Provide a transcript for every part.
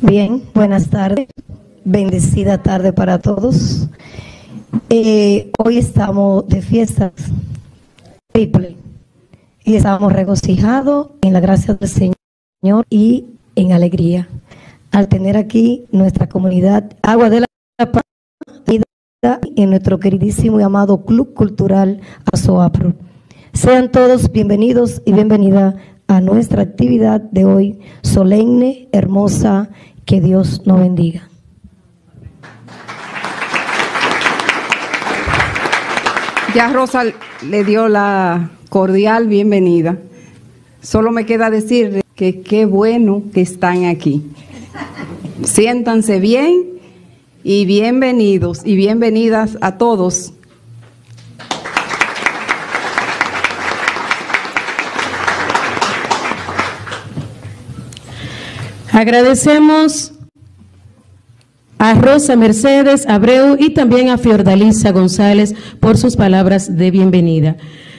Bien, buenas tardes. Bendecida tarde para todos. Eh, hoy estamos de fiestas triple y estamos regocijados en la gracia del Señor y en alegría al tener aquí nuestra comunidad Agua de la Paz en nuestro queridísimo y amado Club Cultural Azoapro. Sean todos bienvenidos y bienvenida a nuestra actividad de hoy, solemne, hermosa, que Dios nos bendiga. Ya Rosa le dio la cordial bienvenida. Solo me queda decir que qué bueno que están aquí. Siéntanse bien y bienvenidos y bienvenidas a todos Agradecemos a Rosa Mercedes Abreu y también a Fiordalisa González por sus palabras de bienvenida.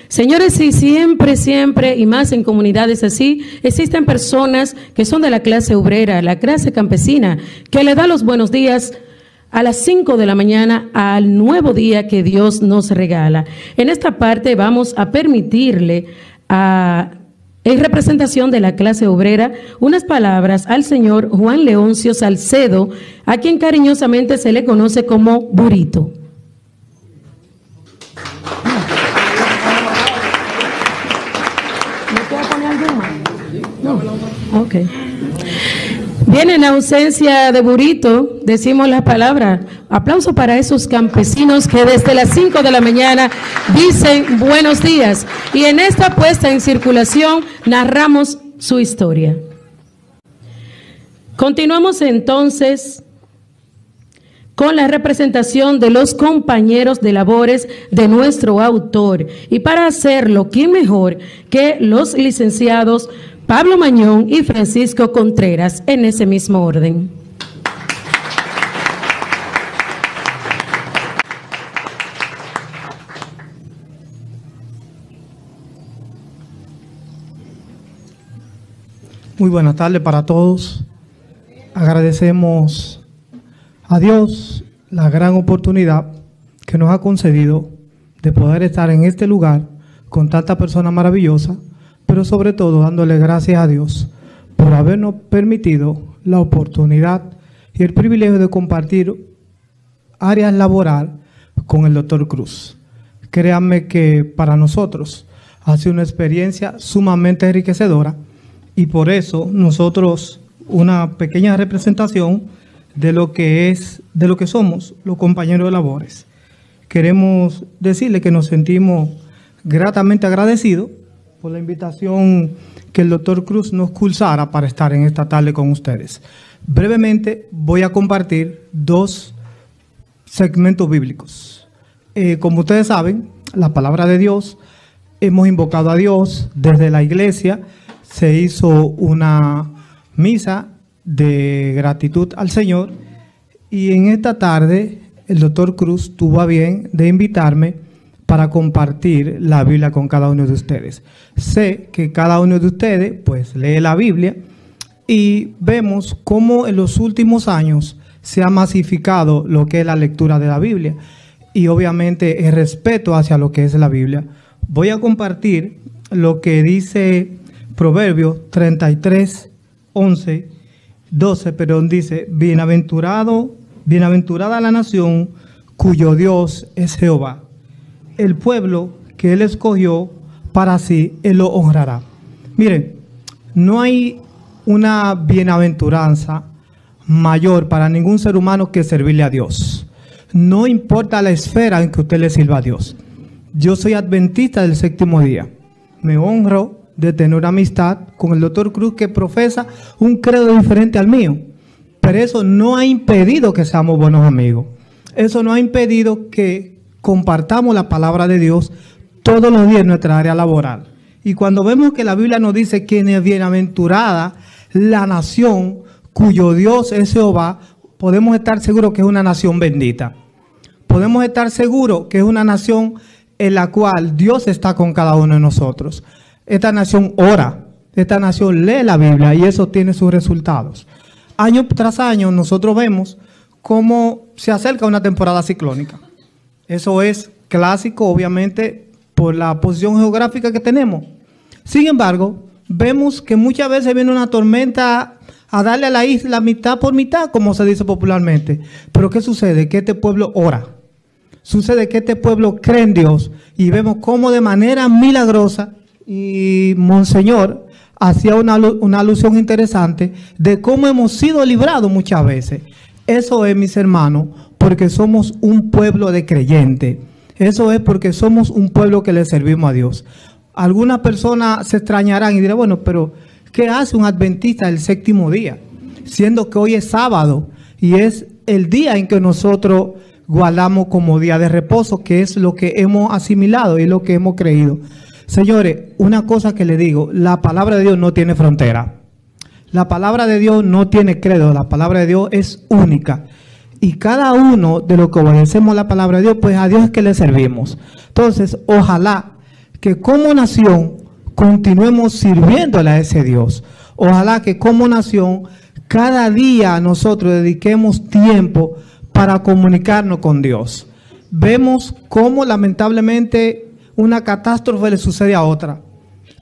Señores, y siempre, siempre, y más en comunidades así, existen personas que son de la clase obrera, la clase campesina, que le da los buenos días a las 5 de la mañana al nuevo día que Dios nos regala. En esta parte vamos a permitirle a en representación de la clase obrera, unas palabras al señor Juan Leoncio Salcedo, a quien cariñosamente se le conoce como Burito. Okay. Bien, en ausencia de Burito, decimos la palabra. Aplauso para esos campesinos que desde las 5 de la mañana dicen buenos días. Y en esta puesta en circulación narramos su historia. Continuamos entonces con la representación de los compañeros de labores de nuestro autor. Y para hacerlo, ¿quién mejor que los licenciados Pablo Mañón y Francisco Contreras en ese mismo orden. Muy buenas tardes para todos. Agradecemos a Dios la gran oportunidad que nos ha concedido de poder estar en este lugar con tanta persona maravillosa pero sobre todo dándole gracias a Dios por habernos permitido la oportunidad y el privilegio de compartir áreas laboral con el doctor Cruz. Créanme que para nosotros ha sido una experiencia sumamente enriquecedora y por eso nosotros una pequeña representación de lo que es, de lo que somos los compañeros de labores. Queremos decirle que nos sentimos gratamente agradecidos por la invitación que el doctor Cruz nos cursara para estar en esta tarde con ustedes. Brevemente voy a compartir dos segmentos bíblicos. Eh, como ustedes saben, la palabra de Dios, hemos invocado a Dios desde la iglesia, se hizo una misa de gratitud al Señor y en esta tarde el doctor Cruz tuvo a bien de invitarme para compartir la Biblia con cada uno de ustedes. Sé que cada uno de ustedes pues lee la Biblia y vemos cómo en los últimos años se ha masificado lo que es la lectura de la Biblia y obviamente el respeto hacia lo que es la Biblia. Voy a compartir lo que dice Proverbios 33, 11, 12, pero dice, bienaventurado, bienaventurada la nación cuyo Dios es Jehová el pueblo que Él escogió para sí, Él lo honrará. Miren, no hay una bienaventuranza mayor para ningún ser humano que servirle a Dios. No importa la esfera en que usted le sirva a Dios. Yo soy adventista del séptimo día. Me honro de tener una amistad con el doctor Cruz que profesa un credo diferente al mío. Pero eso no ha impedido que seamos buenos amigos. Eso no ha impedido que compartamos la palabra de Dios todos los días en nuestra área laboral. Y cuando vemos que la Biblia nos dice que es bienaventurada la nación cuyo Dios es Jehová, podemos estar seguros que es una nación bendita. Podemos estar seguros que es una nación en la cual Dios está con cada uno de nosotros. Esta nación ora, esta nación lee la Biblia y eso tiene sus resultados. año tras año nosotros vemos cómo se acerca una temporada ciclónica. Eso es clásico, obviamente, por la posición geográfica que tenemos. Sin embargo, vemos que muchas veces viene una tormenta a darle a la isla mitad por mitad, como se dice popularmente. Pero ¿qué sucede? Que este pueblo ora. Sucede que este pueblo cree en Dios y vemos cómo de manera milagrosa y Monseñor hacía una, una alusión interesante de cómo hemos sido librados muchas veces. Eso es, mis hermanos, porque somos un pueblo de creyentes. Eso es porque somos un pueblo que le servimos a Dios. Algunas personas se extrañarán y dirán, bueno, pero ¿qué hace un adventista el séptimo día? Siendo que hoy es sábado y es el día en que nosotros guardamos como día de reposo, que es lo que hemos asimilado y lo que hemos creído. Señores, una cosa que le digo, la palabra de Dios no tiene frontera. La palabra de Dios no tiene credo, la palabra de Dios es única. Y cada uno de los que obedecemos la palabra de Dios, pues a Dios es que le servimos. Entonces, ojalá que como nación continuemos sirviéndole a ese Dios. Ojalá que como nación cada día nosotros dediquemos tiempo para comunicarnos con Dios. Vemos cómo lamentablemente una catástrofe le sucede a otra.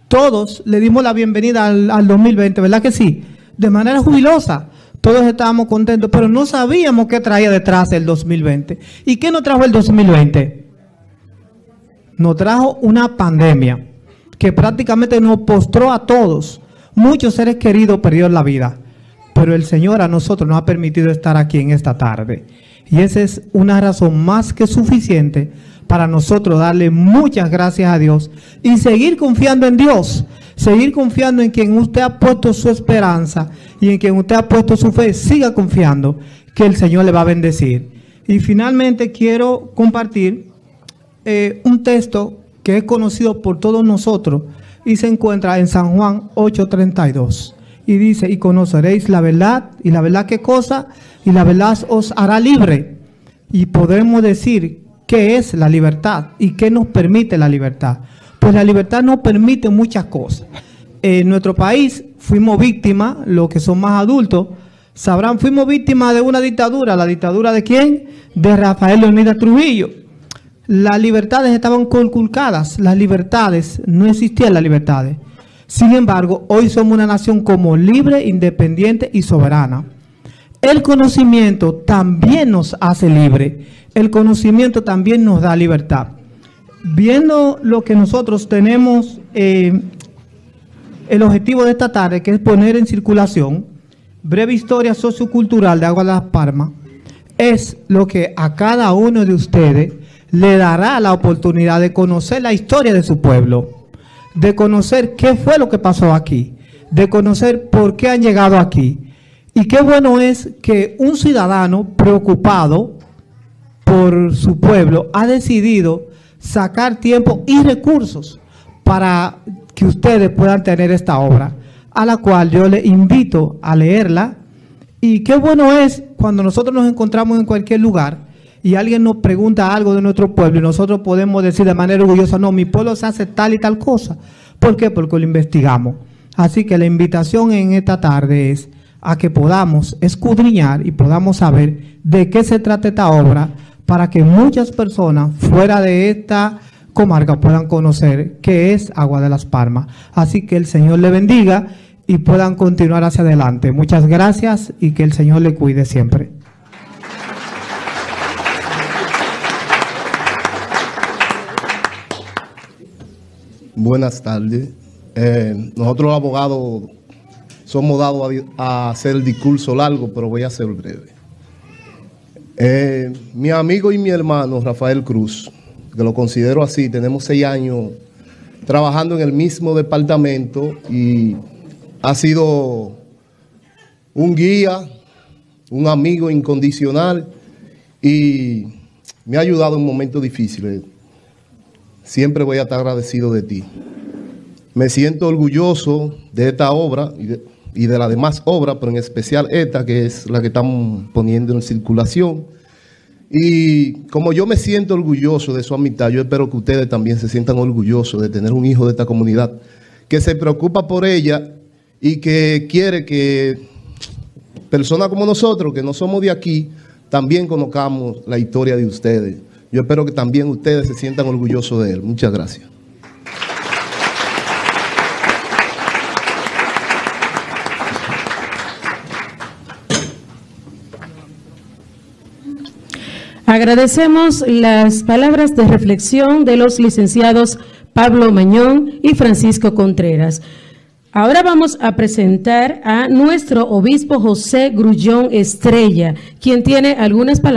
Todos le dimos la bienvenida al, al 2020, ¿verdad que sí? De manera jubilosa. Todos estábamos contentos, pero no sabíamos qué traía detrás el 2020. ¿Y qué nos trajo el 2020? nos trajo una pandemia que prácticamente nos postró a todos. Muchos seres queridos perdieron la vida, pero el Señor a nosotros nos ha permitido estar aquí en esta tarde. Y esa es una razón más que suficiente para nosotros darle muchas gracias a Dios y seguir confiando en Dios, seguir confiando en quien usted ha puesto su esperanza y en quien usted ha puesto su fe. Siga confiando que el Señor le va a bendecir. Y finalmente quiero compartir eh, un texto que es conocido por todos nosotros y se encuentra en San Juan 8:32. Y dice, y conoceréis la verdad, y la verdad qué cosa, y la verdad os hará libre. Y podemos decir qué es la libertad y qué nos permite la libertad. Pues la libertad nos permite muchas cosas. En nuestro país fuimos víctimas, los que son más adultos, sabrán, fuimos víctimas de una dictadura. ¿La dictadura de quién? De Rafael Leonidas Trujillo las libertades estaban conculcadas, las libertades, no existían las libertades. Sin embargo, hoy somos una nación como libre, independiente y soberana. El conocimiento también nos hace libre. El conocimiento también nos da libertad. Viendo lo que nosotros tenemos, eh, el objetivo de esta tarde, que es poner en circulación, breve historia sociocultural de Agua de las Palmas, es lo que a cada uno de ustedes le dará la oportunidad de conocer la historia de su pueblo, de conocer qué fue lo que pasó aquí, de conocer por qué han llegado aquí. Y qué bueno es que un ciudadano preocupado por su pueblo ha decidido sacar tiempo y recursos para que ustedes puedan tener esta obra, a la cual yo les invito a leerla. Y qué bueno es cuando nosotros nos encontramos en cualquier lugar, y alguien nos pregunta algo de nuestro pueblo y nosotros podemos decir de manera orgullosa, no, mi pueblo se hace tal y tal cosa. ¿Por qué? Porque lo investigamos. Así que la invitación en esta tarde es a que podamos escudriñar y podamos saber de qué se trata esta obra para que muchas personas fuera de esta comarca puedan conocer qué es Agua de las Palmas. Así que el Señor le bendiga y puedan continuar hacia adelante. Muchas gracias y que el Señor le cuide siempre. Buenas tardes. Eh, nosotros los abogados somos dados a, hacer el discurso largo, pero voy a ser breve. Eh, mi amigo y mi hermano Rafael Cruz, que lo considero así, tenemos seis años trabajando en el mismo departamento y ha sido un guía, un amigo incondicional y me ha ayudado en momentos difíciles siempre voy a estar agradecido de ti. Me siento orgulloso de esta obra y de, y de las demás obras, pero en especial esta, que es la que estamos poniendo en circulación. Y como yo me siento orgulloso de su amistad, yo espero que ustedes también se sientan orgullosos de tener un hijo de esta comunidad que se preocupa por ella y que quiere que personas como nosotros, que no somos de aquí, también conozcamos la historia de ustedes. Yo espero que también ustedes se sientan orgullosos de él. Muchas gracias. Agradecemos las palabras de reflexión de los licenciados Pablo Mañón y Francisco Contreras. Ahora vamos a presentar a nuestro obispo José Grullón Estrella, quien tiene algunas palabras.